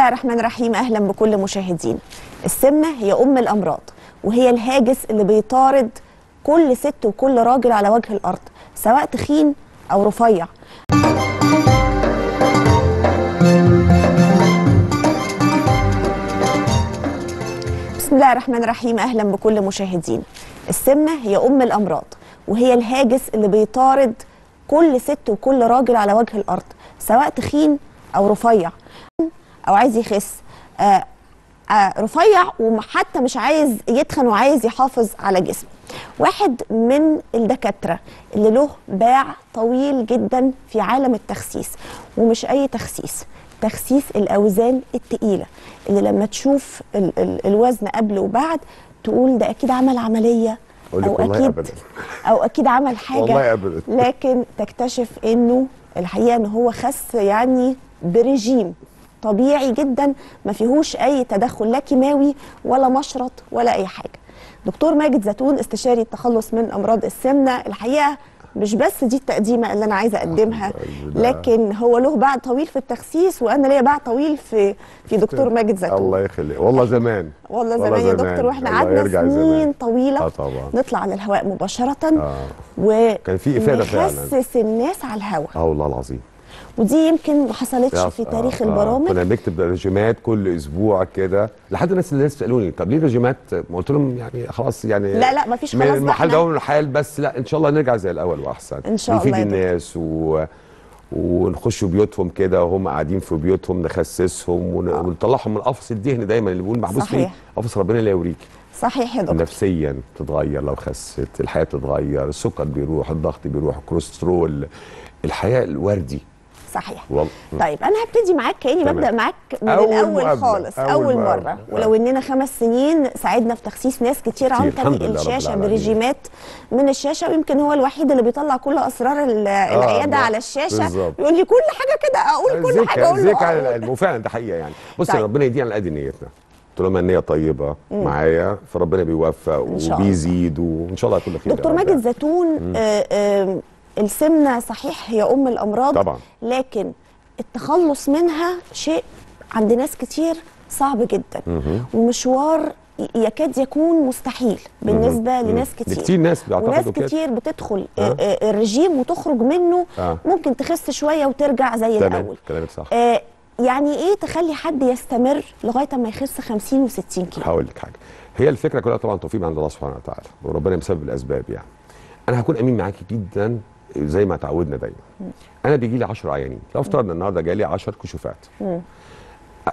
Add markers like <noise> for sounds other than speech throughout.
الله الرحمن الرحيم أهلا بكل مشاهدين. السمنة هي أم الأمراض وهي الهاجس اللي بيطارد كل ست وكل راجل على وجه الأرض سواء تخين أو رفيع. بسم الله الرحمن الرحيم أهلا بكل مشاهدين. السمنة هي أم الأمراض وهي الهاجس اللي بيطارد كل ست وكل راجل على وجه الأرض سواء تخين أو رفيع. أو عايز يخس آه آه رفيع وحتى مش عايز يتخن وعايز يحافظ على جسمه واحد من الدكاترة اللي له باع طويل جدا في عالم التخسيس ومش أي تخسيس تخسيس الأوزان التقيلة اللي لما تشوف ال ال الوزن قبل وبعد تقول ده أكيد عمل عملية أو أكيد أبداً. <laughs> أو أكيد عمل حاجة والله أبداً. لكن تكتشف إنه الحقيقة إن هو خس يعني برجيم طبيعي جدا ما فيهوش أي تدخل لا كيماوي ولا مشرط ولا أي حاجة. دكتور ماجد زيتون استشاري التخلص من أمراض السمنة. الحقيقة مش بس دي التقديمة اللي أنا عايزة أقدمها لكن هو له باع طويل في التخسيس وأنا ليا باع طويل في في دكتور ماجد زيتون. الله يخليك. والله زمان. والله زمان يا دكتور وإحنا قعدنا سنين. طويلة آه طبعا. نطلع على الهواء مباشرة آه. و كان في إفادة فعلاً. الناس على الهواء. آه والله العظيم. ودي يمكن ما حصلتش في آه، تاريخ آه. البرامج. كنا بنكتب ريجيمات كل أسبوع كده. لحد الناس اللي سالوني طب ليه ريجيمات ما قلت لهم يعني خلاص يعني لا، لا، مفيش من خلاص إحنا- ده من الحال بس. لا إن شاء الله نرجع زي الأول وأحسن. إن شاء نفيد الله دكتور. الناس و... ونخش بيوتهم كده وهم قاعدين في بيوتهم نخسسهم ون... ونطلعهم من القفص الدهني دايما اللي بيقول محبوس فيه صحيح. قفص ربنا لا يوريك. صحيح يا دكتور. نفسيا تتغير لو خست الحياة تتغير السكر بيروح الضغط بيروح الكوليسترول الحياة الوردي صحيح والله طيب أنا هبتدي معاك كأني. ببدأ معاك من أول الأول مقابلة. خالص أول أول, مقابلة. مرة آه. ولو إننا خمس سنين ساعدنا في تخسيس ناس كتير عن طريق الشاشة. بريجيمات من الشاشة ويمكن هو الوحيد اللي بيطلع كل أسرار ال- العيادة الله. على الشاشة بالظبط. يقول لي كل حاجة كده أقول كل حاجة أقول له على آه. العلم وفعلا ده حقيقة يعني بص طيب. ربنا يدينا على قد نيتنا طالما النية طيبة معايا فربنا بيوفق. وبيزيد وإن شاء الله كل خير دكتور. ماجد زيتون آه، آه، السمنة صحيح هي أم الأمراض طبعا. لكن التخلص منها شيء عند ناس كتير صعب جدا. ومشوار ي- يكاد يكون مستحيل بالنسبة لناس كتير. كتير ناس وناس. كتير بتدخل آه. آه، الرجيم وتخرج منه آه. ممكن تخس شوية وترجع زي تمام الأول. كلامك صح. آه، يعني إيه تخلي حد يستمر لغاية ما يخس 50 و60 كيلو؟ هقول لك حاجة. هي الفكرة كلها طبعا توفيق من عند الله سبحانه وتعالى وربنا مسبب الأسباب يعني. أنا هكون أمين معاكي جدا زي ما تعودنا دايما. أنا بيجي لي 10 عيانين. لو افترضنا النهارده جالي 10 كشوفات.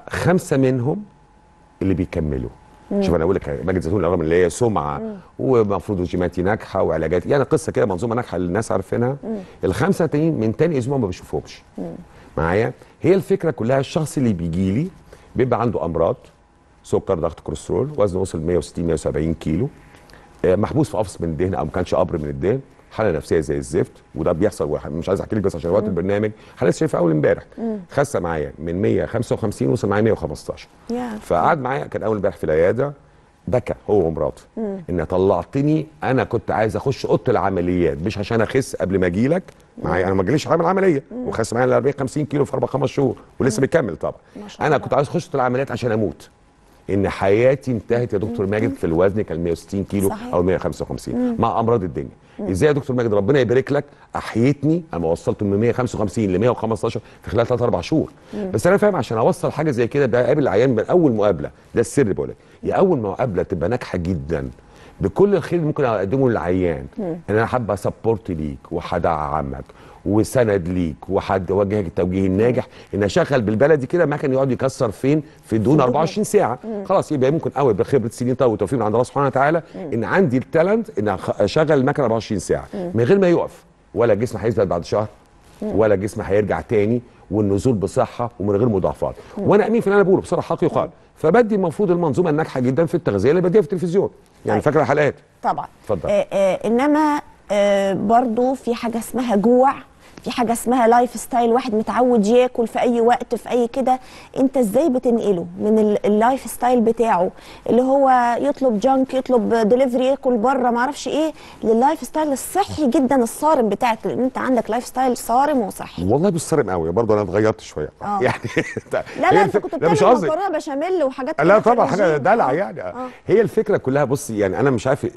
خمسة منهم اللي بيكملوا. شوف أنا أقول لك ماجد زيتون رغم اللي هي سمعة ومفروض رجيماتي ناجحة وعلاجات. يعني قصة كده منظومة ناجحة الناس عارفينها. الخمسة التانيين من تاني أسبوع ما بشوفهمش معايا؟ هي الفكرة كلها الشخص اللي بيجي لي بيبقى عنده أمراض سكر ضغط كوليسترول وزنه وصل 160 170 كيلو. آه، محبوس في قفص من الدهن أو ما كانش قبر من الدهن. حاله نفسيه زي الزفت وده بيحصل واحد مش عايز احكي لك بس عشان وقت البرنامج. حالات شايفها أول امبارح. خاسة معايا من 155 وصل معايا 115 يا. فقعد معايا كان أول امبارح في العيادة. بكى هو ومراته. إن طلعتني أنا كنت عايز أخش أوضة العمليات. مش عشان أخس قبل ما أجي لك معايا أنا ما جاليش عامل عملية. وخس معايا ال 40 50 كيلو في أربع خمس شهور. ولسه بيكمل طبعا. أنا. كنت عايز أخش أوضة العمليات عشان أموت. إن حياتي انتهت يا دكتور ماجد في الوزن كان 160 كيلو صحيح. أو 155 مع أمراض الدنيا. إزاي يا دكتور ماجد؟ ربنا يبارك لك. أحيتني. أما وصلت من 155 ل 115 في خلال 3 4 شهور. بس أنا فاهم عشان أوصل حاجة زي كده بقابل العيان من أول مقابلة. ده السر بقول لك. يا أول مقابلة تبقى ناجحة جدا. بكل الخير اللي ممكن أقدمه للعيان. إن أنا حابة سبورت ليك وهدعمك وسند ليك وحد وجهك التوجيه الناجح إن اشغل بالبلدي كده ما كان يقعد يكسر فين؟ في دون 24 ساعة. خلاص يبقى ممكن قوي بخبرة سنين طويلة وتوفيق من عند الله سبحانه وتعالى. إن عندي التالنت إن اشغل المكنة 24 ساعة. من غير ما يقف. ولا الجسم هيثبت بعد شهر. ولا الجسم هيرجع تاني. والنزول بصحة ومن غير مضاعفات. وأنا أمين في اللي أنا بقوله. بصراحة حق يقال فبدي المفروض المنظومة الناجحة جدا في التغذية اللي بديها في التلفزيون. يعني طيب. فاكرة الحلقات؟ طبعا. اتفضل. آه آه إنما آه برضو في حاجة اسمها جوع. في حاجة اسمها life style واحد متعود ياكل في أي وقت في أي كده أنت إزاي بتنقله من ال- ال life style بتاعه اللي هو يطلب junk يطلب دليفري ياكل بره ما أعرفش إيه لل life style الصحي جدا الصارم بتاعك لأن أنت عندك life style صارم وصحي والله مش صارم قوي برضه أنا اتغيرت شوية آه. <laughs> يعني لا لا أنت كنت بتعمل مكرونة بشاميل وحاجات لا طبعا حاجة. دلع. يعني آه. هي الفكرة كلها بصي يعني أنا مش عارف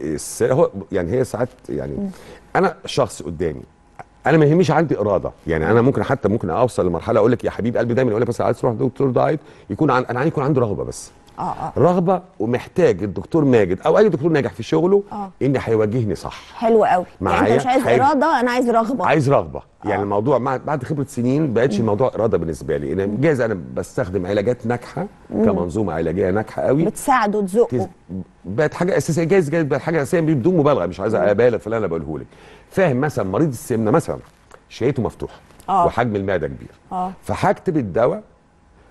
هو يعني هي ساعات يعني أنا شخص قدامي أنا ما يهمنيش عندي إرادة. يعني أنا ممكن حتى ممكن أوصل لمرحلة أقول لك يا حبيب قلبي دايما يقول لك مثلا عايز تروح دكتور دايت يكون عن... أنا عايز يكون عنده رغبة بس. آه آه. رغبة ومحتاج الدكتور ماجد أو أي دكتور ناجح في شغله آه. ان هيوجهني صح. حلو قوي. يعني؟ أنت مش عايز حلو. إرادة أنا عايز رغبة. عايز رغبة. يعني الموضوع مع بعد خبرة سنين بقتش الموضوع إرادة بالنسبة لي. أنا جايز أنا بستخدم علاجات ناجحة كمنظومة علاجية ناجحة قوي. بتساعده تزقه. تز- بقت حاجة أساسية جايز جايز بقت حاجة أساسية بدون مبالغة مش عايز أبالغ في اللي أنا بقوله لك. فاهم مثلا مريض السمنة مثلا شهيته مفتوحه آه. وحجم المعدة كبير. آه. فهكتب الدواء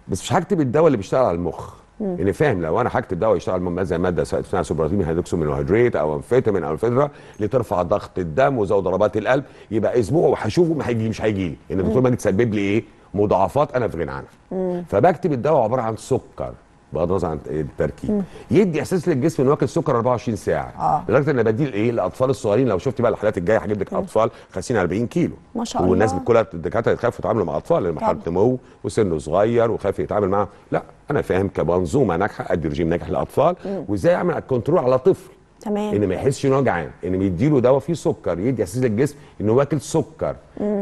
بس مش هكتب الدواء اللي بيشتغل على المخ. يعني فاهم لو أنا هكتب دواء يشتغل على المخ زي مادة اسمها sibutramine hydrochloride monohydrate أو انفيتامين أو الفيدرا لترفع ضغط الدم وزود ضربات القلب يبقى أسبوع وهشوفه ما هيجي مش هيجي لي. ان الدكتور ماجد سبب لي إيه؟ مضاعفات أنا في غنى عنها. فبكتب الدواء عبارة عن سكر. بغض النظر عن التركيب. يدي إحساس للجسم انه واكل سكر 24 ساعة. آه. لدرجة إن بديل إيه؟ الاطفال الصغيرين. لو شفت بقى الحالات الجاية هجيب لك أطفال 50 40 كيلو. ما شاء والناس الله. كلها الدكاترة يخافوا يتعاملوا مع أطفال لأن مرحلة. نمو وسنه صغير وخاف يتعامل معاهم. لا أنا فاهم كمنظومه ناجحة ادي رجيم ناجح للأطفال. وإزاي أعمل control على طفل؟ تمام. إن ما يحسش إن هو جعان إن يديله دواء فيه سكر يدي إحساس للجسم انه واكل سكر.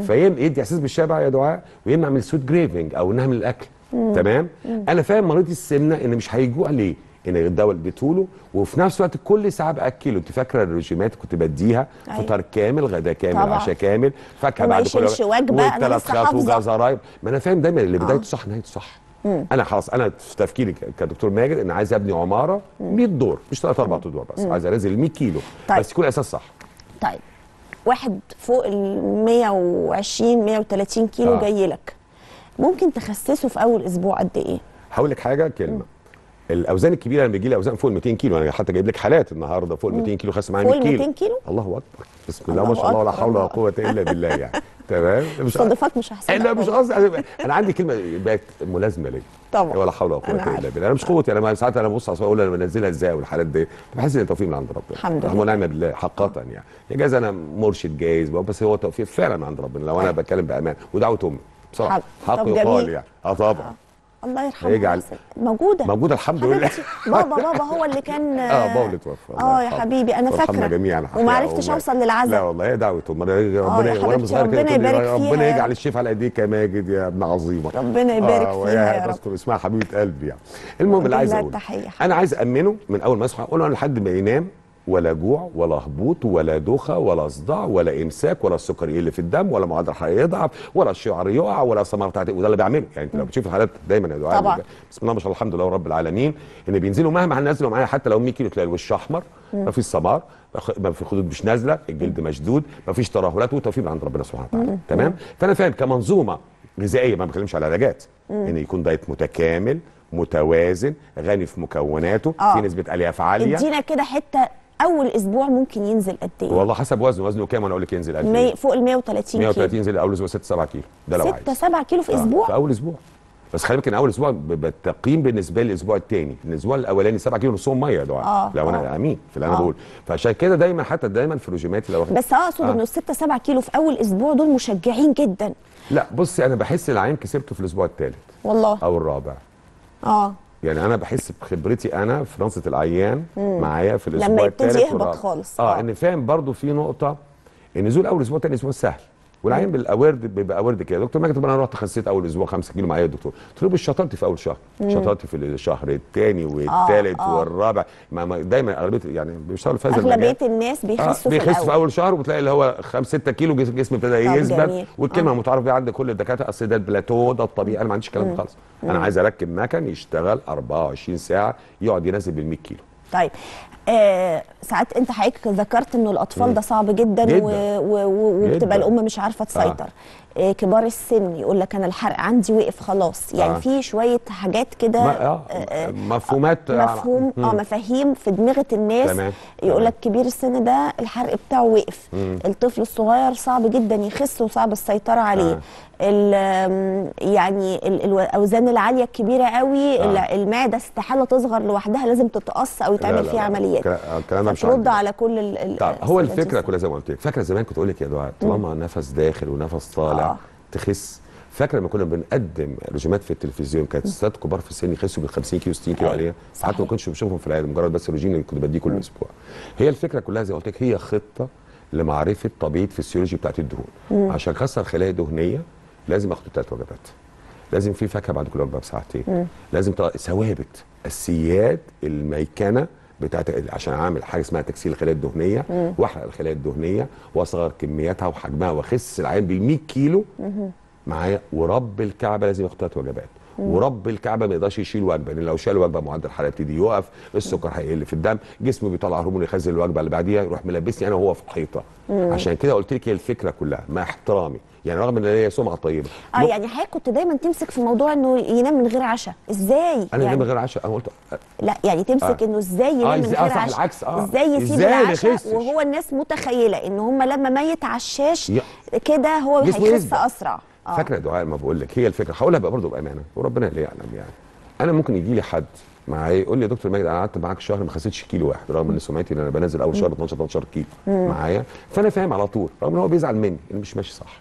فيدي إحساس بالشبع يا دعاء ويمنع من ال sweet craving أو إنها من الأكل. تمام؟ أنا فاهم مريض السمنة إن مش هيجوع ليه؟ إن الدواء اللي اديته وفي نفس الوقت كل ساعة باكله أنت فاكرة الرجيمات كنت بديها؟ أيوة. فطار كامل غدا كامل. عشاء كامل فاكهة بعد كل أنا وثلاث. وجزرايب ما أنا فاهم دايما اللي بدايته صح نهايته صح. أنا خلاص أنا في تفكيري كدكتور ماجد إن عايز أبني عمارة 100 دور مش ثلاث أربع أدوار بس. عايز أنزل 100 كيلو. طيب. بس يكون الأساس صح. طيب. واحد فوق ال 120 130 كيلو آه. جاي لك. ممكن تخسسه في أول أسبوع قد إيه؟ هقول لك حاجة كلمة. الأوزان الكبيرة لما بيجي لي أوزان فوق ال 200 كيلو أنا حتى جايب لك حالات النهارده فوق ال 200 كيلو خس معايا فوق 100 ال كيلو. 200 كيلو؟ الله أكبر. بسم الله الله ما شاء الله ولا حول ولا قوة إلا بالله يعني. <laughs> تمام؟ مش صدفات مش هحسبها لا مش. قصدي أنا عندي كلمة بقت ملازمة ليا. طبعا. ولا حول ولا قوة. إلا بالله. أنا مش قوتي أنا ساعات أنا ببص أقول أنا بنزلها إزاي والحالات دي. بحس إن التوفيق من عند ربنا. الحمد لله. ونعم بالله حقا يعني. جايز أنا مرشد جايز بس هو توفيق فعلا من عند ربنا. لو أنا أيوة. بتكلم بأمان. ودعوة أمي. بصراحة حق. حق طب يقال جميل. يعني آه طبعا الله يرحمه ويحسن. موجودة موجودة الحمد لله بابا بابا هو اللي كان <laughs> آه بابا اللي توفى آه يا. حبيبي أنا فاكرة جميعا وما عرفتش. أوصل لا للعزاء والله هي دعوة ربنا يا ربنا وأنا صغير كده ربنا يبارك ربنا فيها. يجعل الشفاء على إيديك يا ماجد يا ابن عظيمة ربنا يبارك آه، فيها يا رب. اسمها حبيبة قلبي يعني المهم اللي عايز أقوله. أنا عايز امنه من أول ما أصحى أقول له لحد ما ينام ولا جوع ولا هبوط ولا دوخة ولا صداع ولا إمساك ولا السكر يقل في الدم ولا معدل الحراره يضعف ولا الشعر يقع ولا الثمره بتاعتي وده اللي بعمله. يعني أنت لو بتشوف الحالات دايما يا دعاء طبعا. بسم الله ما شاء الله الحمد لله رب العالمين إن بينزلوا مهما هننزلوا معايا حتى لو 100 كيلو تلاقي الوش أحمر ما فيش سمار ما في خدود مش نازلة الجلد مشدود ما فيش ترهلات وتوفيق من عند ربنا سبحانه وتعالى. تمام؟ فأنا فاهم كمنظومة غذائية ما بتكلمش على علاجات. إن يكون دايت متكامل متوازن غني في مكوناته آه. في نسبة ألياف عالية. ادينا كده حتة أول أسبوع ممكن ينزل قد إيه؟ والله حسب وزنه وزنه كام؟ وأنا أقول لك ينزل قد إيه فوق ال 130 كيلو. 130 ينزل أول أسبوع 6 7 كيلو. ده لو 6 عايز 7 كيلو في آه، أسبوع؟ في أول أسبوع. بس خلي بالك إن أول أسبوع بالتقييم بالنسبة لي الأسبوع الثاني الأسبوع الأولاني 7 كيلو نصهم مية يا دعاء آه، لو أنا آه. أمين في اللي أنا آه. بقول فعشان كده دايما حتى دايما في رجيماتي لو بس أقصد آه. إنه ال 6 7 كيلو في أول أسبوع دول مشجعين جدا. لا بصي أنا بحس العين كسبته في الأسبوع الثالث والله. أو الرابع. آه. يعني أنا بحس بخبرتي أنا في نصة العيان معايا في الأسبوع لما يبتدي الثالث يهبط. خالص. آه آه. إن فاهم برضو في نقطة إن نزول اول أسبوع تاني أسبوع سهل والعيان بالاورد بيبقى اورد كده. دكتور ماجد طب أنا رحت خسيت أول أسبوع 5 كيلو معايا يا دكتور. قلت له مش شطرت في أول شهر. شطرت في الشهر الثاني والثالث آه. والرابع. ما ما دايما اغلبيه يعني بيشتغلوا في هذا أغلبية المجال الناس آه بيخسوا في في أول شهر وبتلاقي اللي هو 5 6 كيلو جسم ابتدى يثبت. والكلمة آه. المتعارف بيها عند كل الدكاترة. أصل ده البلاتو ده الطبيعي. أنا ما عنديش الكلام ده خالص. أنا عايز أركب مكن يشتغل 24 ساعة يقعد ينزل بال 100 كيلو. طيب آه ساعات انت حضرتك ذكرت إنه الأطفال ده صعب جدا, جداً. وبتبقى. الأم مش عارفة تسيطر آه كبار السن يقول لك أنا الحرق عندي وقف خلاص يعني آه. في شوية حاجات كده ما آه آه، مفهومات مفهوم آه. مفاهيم في دماغة الناس تمام، يقول. لك كبير السن ده الحرق بتاعه وقف الطفل الصغير صعب جدا يخس وصعب السيطرة عليه آه. يعني ال- الأوزان العالية الكبيرة قوي آه. المعدة استحالة تصغر لوحدها لازم تتقص أو يتعمل فيها. عمليات الكلام- الكلام مش ترد عندنا. على كل ال ال- طب هو الفكرة. كلها زي ما قلت لك فاكرة زمان كنت أقول لك يا دعاء طالما نفس داخل ونفس طالع آه. آه. تخس فاكرة لما كنا بنقدم رجيمات في التلفزيون كانت ستات كبار في السن يخسوا بال 50 كيلو 60 كيلو أيوة، عليها. حتى ما كنتش بشوفهم في العيادة مجرد بس الرجيم اللي كنت بديه كل أسبوع هي الفكرة كلها زي ما قلت لك هي خطة لمعرفة طبيعة الفسيولوجي بتاعت الدهون عشان اكسر خلايا دهنيه لازم اخد ثلاث وجبات. لازم في فاكهة بعد كل وجبة بساعتين. لازم طل- ثوابت. اساسيات الميكنه بتاعت عشان أعمل حاجة اسمها تكسير الخلايا الدهنية وأحرق الخلايا الدهنية وأصغر كمياتها وحجمها وأخس العين بال 100 كيلو معايا؟ ورب الكعبة لازم ياخد ثلاث وجبات. ورب الكعبة ما يقدرش يشيل وجبة لأن لو شال وجبة معدل الحراره يبتدي يقف السكر هيقل في الدم جسمه بيطلع هرمون يخزن الوجبة اللي بعديها يروح ملبسني أنا وهو في الحيطة. عشان كده قلت لك هي الفكرة كلها مع احترامي. يعني رغم إن هي سمعة طيبة. آه يعني حضرتك كنت دايما تمسك في موضوع إنه ينام من غير عشاء. إزاي أنا يعني يعني؟ من غير عشاء. أنا قلت لا يعني تمسك آه. إنه إزاي ينام آه، من غير آه، صح، عشاء؟ العكس، آه. إزاي يسيب العشاء؟ وهو الناس متخيلة إن هم لما ما يتعشاش كده هو هيخس. أسرع. آه. فاكرة يا دعاء ما بقول لك؟ هي الفكرة. هقولها بقى برضه بأمانة وربنا اللي يعلم يعني. أنا ممكن يجي لي حد معايا يقول لي يا دكتور ماجد أنا قعدت معاك شهر ما خسيتش كيلو واحد رغم ان سمعتي إن أنا بنزل أول شهر 12 13 كيلو معايا فأنا فاهم على طول رغم إن هو بيزعل مني اللي مش ماشي صح.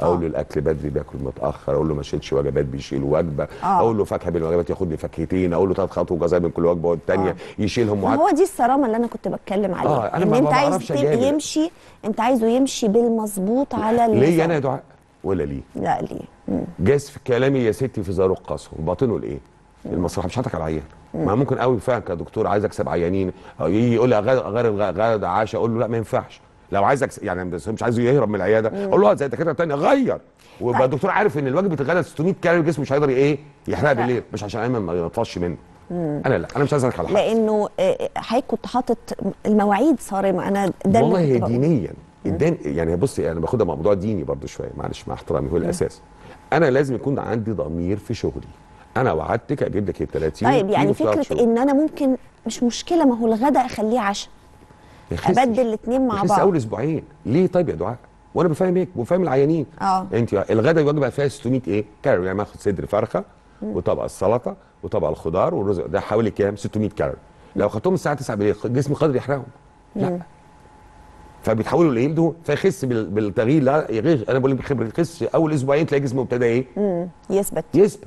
أقول له الأكل بدري بياكل متأخر أقول له ما شيلش وجبات بيشيل وجبة آه. أقول له فاكهة بين الوجبات ياخد لي فاكهتين أقول له ثلاث خطوه جزاء بين كل وجبة والثانيه آه. يشيلهم وعد هو دي الصرامة اللي أنا كنت بتكلم عليها آه، أنا إن ما- أنت عايز. يمشي أنت عايزه يمشي بالمظبوط على ليه. أنا يا دعاء ولا ليه لا ليه. جاز في كلامي يا ستي في زاروق قصه وباطنه لإيه؟ المصلحه مش هضحك على العيان ما ممكن قوي فعلا كدكتور عايز أكسب عيانين يجي يقول لي غير غير غير عاشا أقول له لا ما ينفعش لو عايز أكسب يعني مش عايزه يهرب من العياده أقول له آه، زي الدكاتره الثانية غير. ويبقى طيب. الدكتور عارف إن الوجبه الغداء 600 كالوري الجسم مش هيقدر إيه يحرقها بالليل مش عشان ايمن ما يطفش منه أنا لا أنا مش عايز على حد. لأنه آه، حضرتك كنت حاطط المواعيد صارمه أنا ده والله هي. دينيا. الدين يعني بصي أنا باخدها موضوع ديني برضو شوية معلش مع احترامي هو الأساس. أنا لازم يكون عندي ضمير في شغلي. أنا وعدتك أجيب لك ال 30 طيب يعني فكرة. إن أنا ممكن مش مشكلة ما هو الغداء أخليه عشاء. أبدل الاتنين مع بعض. أول أسبوعين. ليه؟ طيب يا دعاء. وأنا بفهمك وبفهم العيانين. آه. أنت الغداء الوجبة فيها 600 إيه؟ كالوري. يعني باخد صدر فرخة وطبق السلطة وطبق الخضار والرز. ده حوالي كام؟ 600 كالوري. لو خدتهم الساعة 9 بالليل جسمي قادر يحرقهم. لا. فبيتحولوا دهون فيخس بال- بالتغيير لا يغير أنا بقول لك بخبرة يخس أول أسبوعين تلاقي جسمه ابتدى إيه. يثبت. يثبت.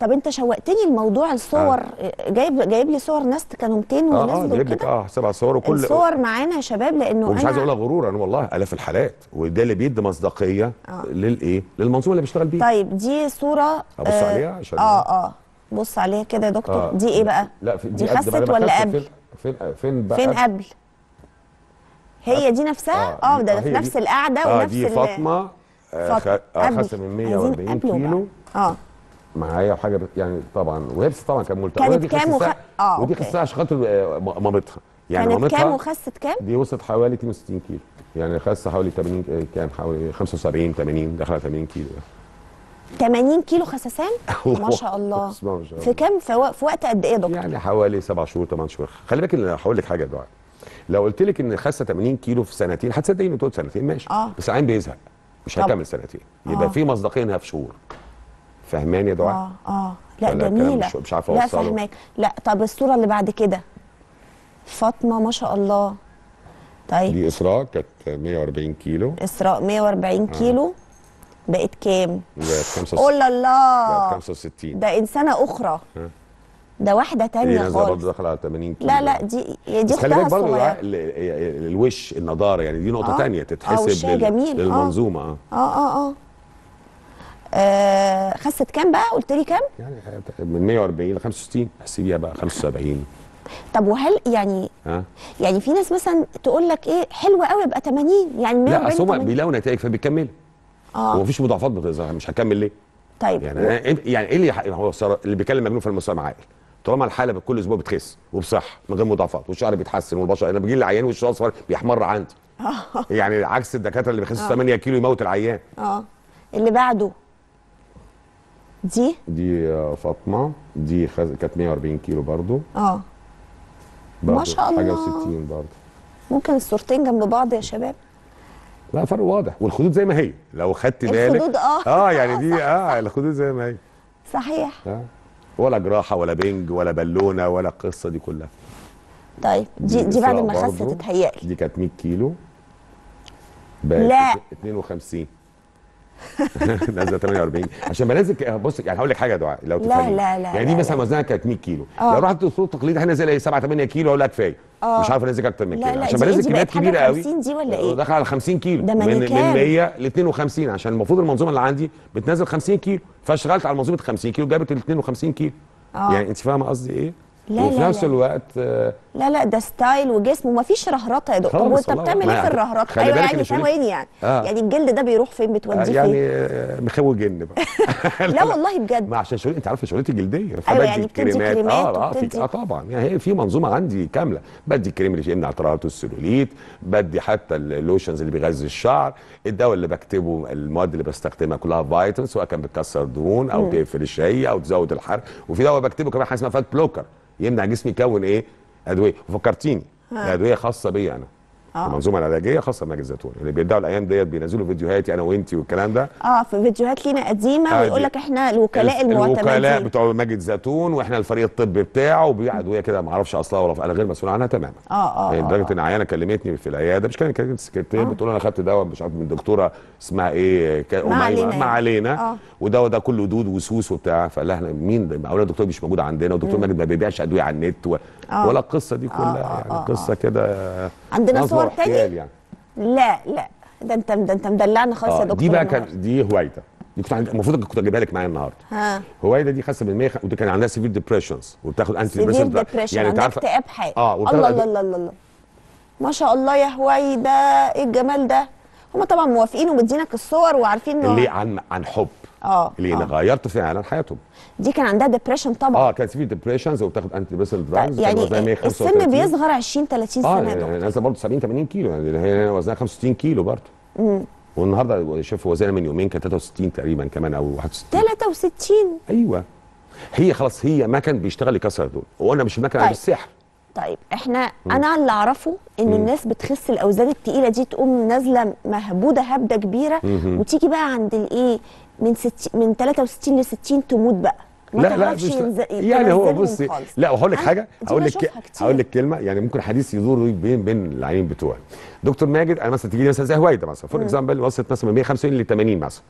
طب أنت شوقتني الموضوع الصور. جايب جايب لي صور ناس كانوا 200 آه آه ونزلوا جايب لك آه سبع صور وكل الصور معانا يا شباب لأنه ومش أنا عايز أقولها غرورا والله ألاف الحالات. وده اللي بيدي مصداقية آه. للايه للمنظومة اللي بيشتغل بيها. طيب دي صورة أبص عليها عشان- آه آه. بص عليها كده يا دكتور. آه. دي إيه بقى؟ لا دي قد- خست ولا قبل؟ فين فين فين قبل؟ هي دي نفسها؟ آه دي- ده في نفس. القعدة آه ونفس دي فاطمة آه، فاطمة. خ- آه، قبل. خاسه من عايزين 140 قبل وبعد. كيلو. آه. معايا وحاجة يعني طبعا وهي بس طبعا كان ملتقى. كانت كام وخ- آه، ودي. خسستها عشان خاطر آه، مامتها. يعني كانت مامتها كام وخست كام؟ دي وصلت حوالي 62 كيلو. يعني خاسه حوالي 80 آه، كام؟ حوالي 75 80 دخلها 80 كيلو 80 كيلو خسسان <laughs> ما شاء الله. في كام؟ في, وقت قد إيه يا دكتور؟ يعني حوالي سبع شهور ثمان شهور. خلي بالك هقول لك حاجة دعاء. لو قلت لك إن خاسه 80 كيلو في سنتين هتصدقيني تقول سنتين ماشي. آه. بس العين بيزهق مش. هيكمل سنتين. يبقى آه. في مصداقية إنها في شهور. فاهماني يا دعاء؟ آه آه. لا جميلة. مش- مش عارف لا. فاهماك. لا طب الصورة اللي بعد كده. فاطمة ما شاء الله. طيب. دي إسراء كانت 140 كيلو. إسراء 140 كيلو. بقت كام؟ بقت 65 قول بقت الله 65 ده إنسانة أخرى. ها. ده واحدة دي تانية نازلة برضه خالص. داخلة على 80 كيلو. لا لا دي دي خلي بالك برضه الوش النضارة يعني دي نقطة آه. آه، تتحسب وشها جميل، آه. للمنظومة. آه. آه آه آه. آه، خست كام بقى؟ قلت لي كام؟ يعني من 140 ل 65 احسبيها بقى 75 طب وهل يعني ها يعني في ناس مثلا تقول لك إيه حلوة قوي يبقى 80 يعني 140 لا أصل هم 80. بيلاقوا نتائج فبيكملوا. آه. ومفيش مضاعفات بتظهر مش هكمل ليه؟ طيب. يعني أنا يعني إيه اللي هو اللي بيكلم مجنون في المستوى؟ عاقل طالما الحاله كل أسبوع بتخس وبصحه من غير مضاعفات والشعر بيتحسن والبشره أنا بيجي لي عيان وشه اصفر بيحمر عندي. <laughs> يعني عكس الدكاتره اللي بيخسوا 8 كيلو يموت العيان. آه. اللي بعده. دي؟ دي فاطمة. دي خز... كانت 140 كيلو برضو. آه. ما شاء حاجة الله. و60 برضو. ممكن الصورتين جنب بعض يا شباب. لا فرق واضح. والخدود زي ما هي. لو خدت بالك. الخدود آه. آه يعني <laughs> دي آه الخدود زي ما هي. صحيح. آه. ولا جراحة ولا بنج ولا بالونة ولا القصة دي كلها طيب دي دي بعد ما خست برضو. تتهيألي دي كانت 100 كيلو لا. 52 <laughs> نازله 48 عشان بنزل بص يعني هقول لك حاجة يا دعاء لو لا، تفهمي لا، لا، يعني دي لا، مثلا وزنها كانت 100 كيلو آه. لو رحت الدكتور التقليدي هنزل إيه 7 8 كيلو أقول لك كفايه آه. مش عارف انزل أكتر من كده عشان بنزل كميات كبيرة قوي 50 دي ولا إيه؟ داخل على 50 كيلو ده من من مانيكان. 100 ل 52 عشان المفروض المنظومة اللي عندي بتنزل 50 كيلو فاشتغلت على منظومه 50 كيلو جابت ال 52 كيلو آه. يعني انت فاهمة قصدي إيه؟ لا، وفي لا، نفس لا. الوقت آه، لا لا ده style وجسم ومفيش رهرطه يا دكتور. وانت. بتعمل إيه في الرهرطه أيوه يعني ثواني يعني. آه. يعني الجلد ده بيروح فين؟ آه، بتوديه يعني فين آه، مخوي جن بقى. <laughs> لا والله بجد. ما عشان شغلتي أنت عارفه شغلتي جلديه أيوة، يعني بتدي كريمات. آه آه وبتدي- آه طبعا. يعني هي في منظومة عندي كاملة. بدي الكريم اللي يمنع ترهلات السلوليت. بدي حتى ال lotions اللي بيغذي الشعر. الدواء اللي بكتبه المواد اللي بستخدمها كلها فيتامين سواء كان بتكسر دهون أو تقفل الشهية أو تزود الحرق. وفي دواء بكتبه كمان حاجة اسمها فات بلوكر يمنع جسمي يكون إيه؟ أدوية. وفكرتيني الادويه خاصة بيا أنا. آه. المنظومه العلاجيه خاصة بماجد الزيتون اللي بيدعوا الأيام ديت بينزلوا فيديوهاتي أنا وأنتي والكلام ده. آه في فيديوهات لينا قديمة آه، ويقول لك إحنا الوكلاء الوكلاء المعتمدين. بتوع ماجد زيتون وإحنا الفريق الطبي بتاعه وبيبيع أدوية كده ما أعرفش أصلها ولا أنا غير مسؤول عنها تماما. آه آه يعني آه، لدرجه آه. ان عيانه كلمتني في العيادة. مش كانت كانت السكرتير بتقول أنا خدت دواء مش عارف من دكتورة اسمها إيه ما علينا ما يعني. علينا. آه. ودواء ده كله دود وسوس وبتاع. فقال لها مين؟ اولا الدكتور مش موجود عندنا؟ والدكتور ماجد ما بيبيعش أدوية على النت و... آه. ولا القصة دي كلها آه، يعني آه، قصة كده عندنا صور تاني؟ يعني. لا لا. ده أنت ده أنت مدلعنا خالص يا آه دكتور دي بقى. كان دي هوايده دي كنت. المفروض كنت اجيبها لك معايا النهارده. ها. هوايده دي خاصة بال 100 ودي كان عندها severe depressions وبتاخد anti severe depressant depression يعني انت عندها عارفه اكتئاب حاد. آه الله الله الله الله ما شاء الله يا هويدا إيه الجمال ده؟ هم طبعا موافقين ومدينك الصور وعارفين إنه اللي عن عن حب. آه اللي آه. غيرت فعلا حياتهم. دي كان عندها depression طبعا. آه كان severe depressions وبتاخد antidepressant drugs يعني السن بيصغر 20 30 آه سنة يا يعني نازلة برضه 70 80 كيلو يعني هي وزنها 65 كيلو برضه. والنهاردة شوف وزنها من يومين كانت 63 تقريبا كمان أو 61 63 أيوه. هي خلاص هي مكن بيشتغل يكسر دهون. وأنا مش أنا طيب. بالسحر طيب إحنا أنا اللي أعرفه إن الناس بتخس الأوزان التقيلة دي تقوم نازلة مهبودة هبدة كبيرة. وتيجي بقى عند الإيه من ست من 63 ل 60 تموت بقى. ما لا لا مش ينزل- يعني هو بصي. لا وهقول لك حاجة هقول لك. هقول لك كلمة يعني ممكن حديث يدور بين بين العيانين بتوعي. دكتور ماجد أنا مثلا تيجي لي مثلا زي هوايدة مثلا for example وصلت مثلا من 150 ل 80 مثلا.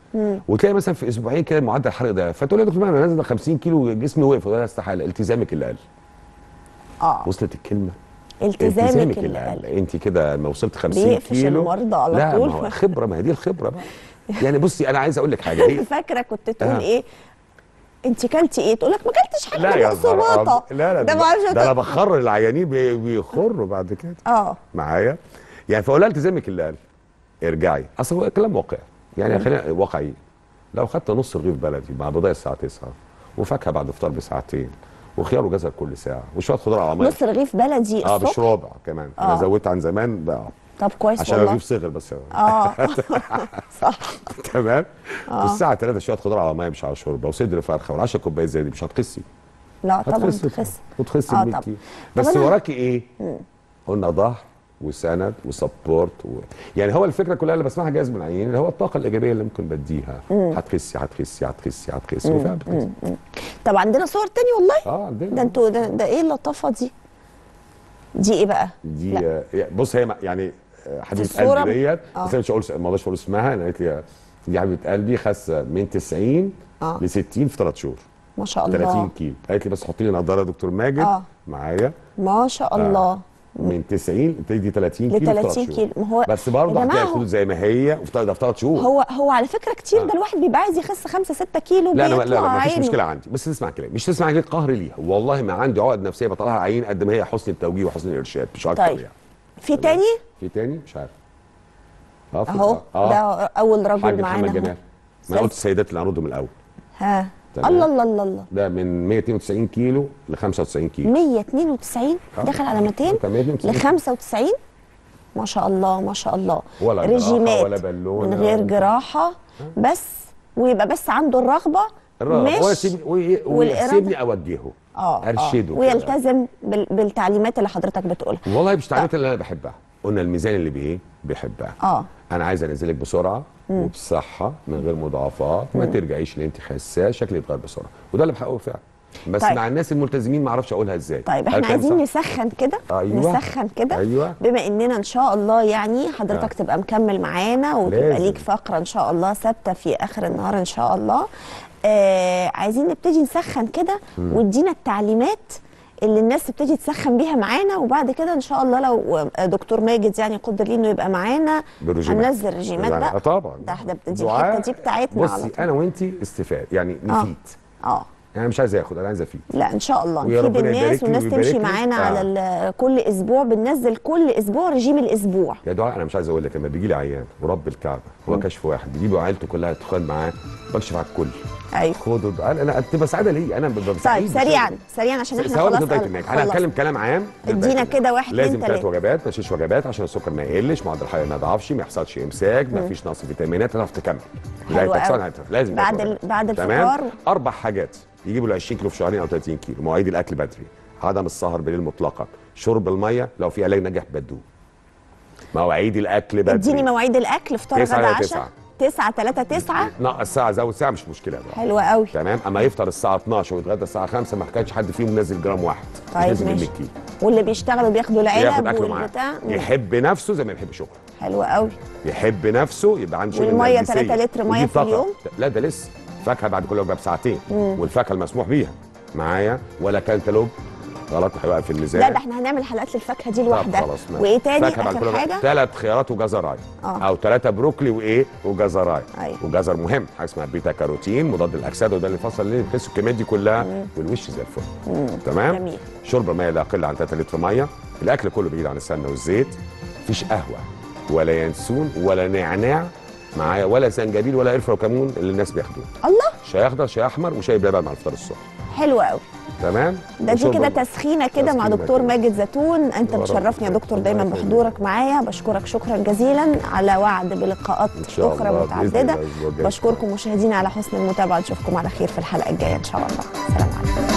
وتلاقي مثلا في أسبوعين كده معدل الحرق ده فتقول لي يا دكتور ماجد أنا نازل 50 كيلو جسمي وقف وده استحالة. التزامك اللي قل. آه. وصلت الكلمة؟ التزامك اللي قل. أنت كده ما وصلت 50 بيقفش كيلو؟ المرضى على لا طول. ما هو خبرة ما هي دي الخبرة بقى. يعني بصي أنا عايز أقول لك حاجة. هي <laughs> فاكرة كنت تقول آه. إيه؟ أنت كلتي إيه؟ تقول لك ما كلتش حاجة لا يا أبيض. لا لا ده ده, ما ده أنا بخرج العيانين بي- بيخروا بعد كده. آه. معايا؟ يعني فاقول لها التزامك اللي قال. ارجعي. أصل هو كلام واقعي. يعني خلينا واقعي. لو خدت نص رغيف بلدي مع بضايع الساعة 9 وفاكهة بعد الفطار بساعتين وخيار وجزر كل ساعة وشوية خضار على مية. نص رغيف بلدي آه مش ربع كمان. أنا آه. زودت عن زمان بقى. طب كويس عشان والله. الرغيف صغر بس آه. <laughs> صح. تمام؟ والساعة 3 شوية خضار على ميه مش على شوربة. وصدر فرخة و10 كوبايات زي دي مش هتخسي. لا طبعا هتخسي. تخس وتخسي آه ال 100 طبعا. كيلو طب بس وراكي إيه؟ قلنا ظهر وسند وسبورت و... يعني هو الفكرة كلها اللي بسمعها جايز من العيانين اللي هو الطاقة الإيجابية اللي ممكن بديها. هتخسي هتخسي هتخسي هتخسي. وفعلا بتخسي. طب عندنا صور تاني والله؟ آه عندنا. ده أنتوا ده, ده إيه اللطافة دي؟ دي إيه بقى؟ دي. آه، بص هي يعني آه، حبيبه قلبي ديت. آه. بس أنا مش هقول ما أقدرش أقول اسمها أنا قالت لي دي حبيبة قلبي خاسة من 90 آه. ل 60 في 3 شهور. ما شاء الله. 30 كيلو. قالت لي بس حطي لي نظاره يا دكتور ماجد. آه. معايا. ما شاء الله. من 90 تبتدي 30 ل كيلو في 30 ثلاث شهور. كيلو. ما هو بس برضه هتلاقي هو- زي ما هي ده في ثلاث شهور. هو هو على فكرة كتير آه. ده الواحد بيبقى عايز يخس 5 6 كيلو لا لا لا, لا ما فيش. مشكلة عندي. بس تسمع كلام مش تسمع كلام قهر ليها. والله ما عندي عقد نفسية بطلعها عين قد ما هي حسن التوجيه وحسن الإرشاد. مش أكتر طيب. يعني. في تاني؟ في تاني؟ مش عارف. آه أهو آه. ده أول رجل حاج معانا محمد. جمال. ما أنا قلت السيدات اللي هنرد من الأول. ها. تمام. الله الله الله الله. ده من 192 كيلو ل 95 كيلو. 192 آه. دخل على 200 كان 192. ل 95 ما شاء الله ما شاء الله. ولا رجيمات ولا بالونة من غير جراحة بس ويبقى بس عنده الرغبة الرغبة. مش ويسيبني أوجهه. آه أرشده آه. ويلتزم بال... بالتعليمات اللي حضرتك بتقولها والله مش التعليمات اللي أنا بحبها قلنا الميزان اللي بايه بيحبها آه أنا عايز أنزلك بسرعة وبصحة من غير مضاعفات ما ترجعيش ان أنت خساه شكلي يتغير بسرعة وده اللي بحققه فعلا بس طيب. مع الناس الملتزمين ما أعرفش أقولها إزاي طيب إحنا عايزين؟ نسخن كده أيوة. نسخن كده أيوة. بما إننا إن شاء الله يعني حضرتك آه. تبقى مكمل معانا وتبقى لازم. ليك فقرة إن شاء الله ثابتة في آخر النهار إن شاء الله آه عايزين نبتدي نسخن كده وادينا التعليمات اللي الناس تبتدي تسخن بيها معانا وبعد كده إن شاء الله لو دكتور ماجد يعني قدر ليه إنه يبقى معانا. هننزل رجيمات يعني بقى. طبعا. ده إحنا دي. الحتة دي بتاعتنا بصي أنا وانت استفاد يعني آه. نفيد. آه. يعني مش عايز آخد أنا عايز أفيد. لا إن شاء الله. نفيد الناس والناس تمشي. معانا آه. على كل أسبوع بننزل كل أسبوع رجيم الأسبوع. يا دعاء أنا مش عايز أقول لك لما بيجي لي عيان ورب الكعبة هو كشف واحد بيجيبوا عيلته كلها تدخل معاه بكشف على الكل. أيوه خدوا أنا أنا بتبقى سعاده ليا أنا ببقى طيب سريعا. سريعا عشان إحنا خلاص أنا. هتكلم كلام عام ادينا كده واحد، لازم ثلاث. وجبات ما تشيلش وجبات عشان السكر ما يقلش معدل الحرارة ما يضعفش ما يحصلش إمساك ما فيش نقص فيتامينات تعرف تكمل. هتعرف. لازم بعد ال-. بعد الفطار. أربع حاجات يجيبوا ل 20 كيلو في شهرين أو 30 كيلو مواعيد الأكل بدري عدم السهر بالليل مطلقا شرب المية لو في علاج نجح بدوه مواعيد الأكل بدري اديني مواعيد الأكل فطار غدا لا عشاء تسعة. 9 3 9 نقص ساعة زود ساعة مش مشكلة بقى. حلوة قوي تمام؟ أما يفطر الساعة 12 ويتغدى الساعة 5 ما حكاش حد فيهم نزل جرام واحد. طيب لازم ماشي. 100 كيلو. واللي بيشتغلوا بياخدوا ياخد العلب والبتاع. يحب نفسه زي ما بيحب شغله. حلوة قوي يحب نفسه يبقى عنده شغل نرجسية. 3 لتر مية ودي في. اليوم؟ لا ده لسه. فاكهة بعد كل وجبة بساعتين. والفاكهة المسموح بيها. معايا؟ ولا كانتالوب غلط هيوقف في الميزان لا ده إحنا هنعمل حلقات للفاكهة دي لوحدها. خلاص. وإيه تاني؟ آخر حاجة؟ ثلاث خيارات وجزرايه آه. أو ثلاثة بروكلي وإيه؟ وجزرايه أيوة. وجزر مهم حاجة اسمها بيتا كاروتين مضاد للأكسدة وده اللي فصل ليه؟ بتحسوا الكميات دي كلها والوش زي الفل. تمام؟ جميل. شرب ميه لا يقل عن 3 لتر مية. الأكل كله بعيد عن السمنة والزيت. مفيش قهوة ولا ينسون ولا نعناع معايا ولا زنجبيل ولا قرفة وكمون اللي الناس بياخدوه. الله! شاي أخضر شاي أحمر وشاي بلبن مع الفطار الصبح. حلو قوي تمام ده دي كده. تسخينة كده مع دكتور. ماجد زيتون أنت. بتشرفني يا دكتور دايما. بحضورك معايا بشكرك شكرا جزيلا على وعد بلقاءات أخرى متعددة. بشكركم مشاهدينا على حسن المتابعة نشوفكم على خير في الحلقة الجاية إن شاء الله سلام عليكم